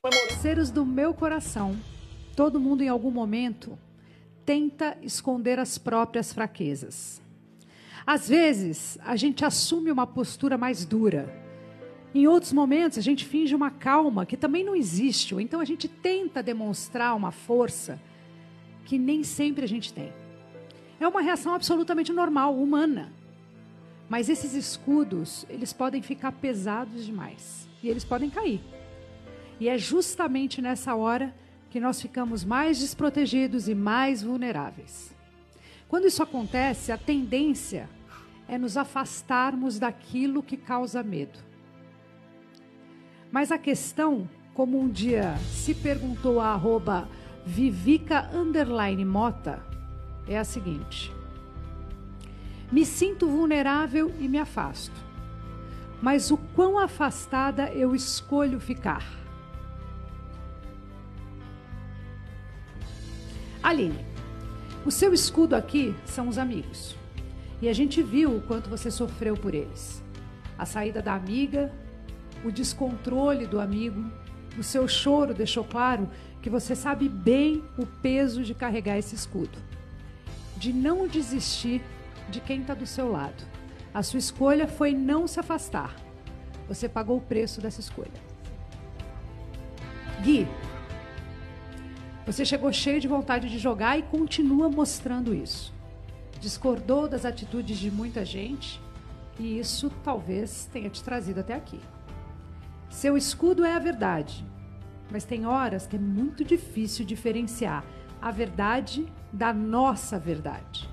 parceiros do meu coração, todo mundo em algum momento tenta esconder as próprias fraquezas. Às vezes, a gente assume uma postura mais dura. Em outros momentos, a gente finge uma calma que também não existe, ou então a gente tenta demonstrar uma força que nem sempre a gente tem. É uma reação absolutamente normal, humana. Mas esses escudos, eles podem ficar pesados demais e eles podem cair. E é justamente nessa hora que nós ficamos mais desprotegidos e mais vulneráveis. Quando isso acontece, a tendência é nos afastarmos daquilo que causa medo. Mas a questão, como um dia se perguntou a arroba Vivica Mota, é a seguinte: Me sinto vulnerável e me afasto. Mas o quão afastada eu escolho ficar? Aline, o seu escudo aqui são os amigos. E a gente viu o quanto você sofreu por eles. A saída da amiga, o descontrole do amigo, o seu choro deixou claro que você sabe bem o peso de carregar esse escudo. De não desistir de quem está do seu lado. A sua escolha foi não se afastar. Você pagou o preço dessa escolha. Gui, você chegou cheio de vontade de jogar e continua mostrando isso discordou das atitudes de muita gente e isso talvez tenha te trazido até aqui. Seu escudo é a verdade, mas tem horas que é muito difícil diferenciar a verdade da nossa verdade.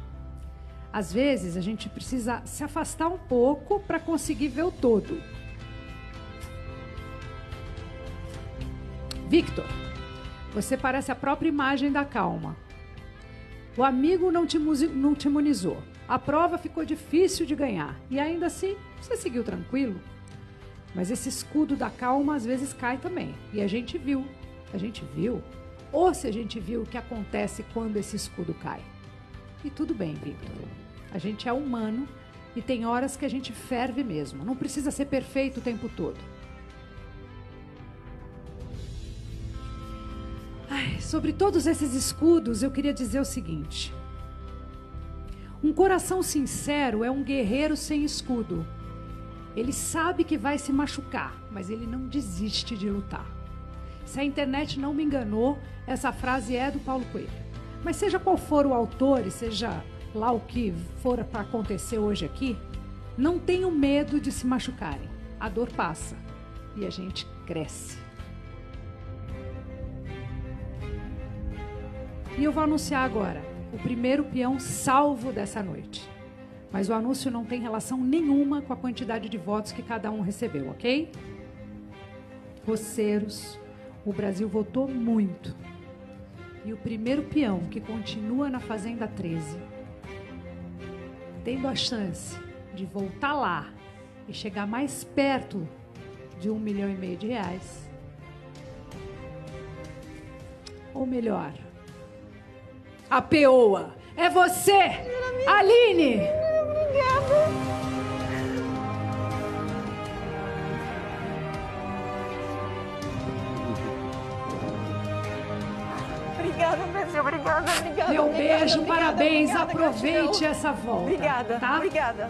Às vezes a gente precisa se afastar um pouco para conseguir ver o todo. Victor, você parece a própria imagem da calma. O amigo não te, não te imunizou. A prova ficou difícil de ganhar. E ainda assim, você seguiu tranquilo. Mas esse escudo da calma às vezes cai também. E a gente viu. A gente viu. Ou se a gente viu o que acontece quando esse escudo cai. E tudo bem, Victor. A gente é humano e tem horas que a gente ferve mesmo. Não precisa ser perfeito o tempo todo. Sobre todos esses escudos, eu queria dizer o seguinte: um coração sincero é um guerreiro sem escudo. Ele sabe que vai se machucar, mas ele não desiste de lutar. Se a internet não me enganou, essa frase é do Paulo Coelho. Mas seja qual for o autor e seja lá o que for para acontecer hoje aqui, não tenham medo de se machucarem. A dor passa e a gente cresce. E eu vou anunciar agora o primeiro peão salvo dessa noite. Mas o anúncio não tem relação nenhuma com a quantidade de votos que cada um recebeu, ok? Roceiros, o Brasil votou muito. E o primeiro peão que continua na Fazenda 13, tendo a chance de voltar lá e chegar mais perto de um milhão e meio de reais, ou melhor, a peoa. É você, Aline! Obrigada. Obrigada, Messi. Obrigada, obrigada. Meu obrigada, beijo, obrigada, parabéns. obrigada, Aproveite essa volta. Obrigada, tá? obrigada.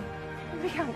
Obrigada.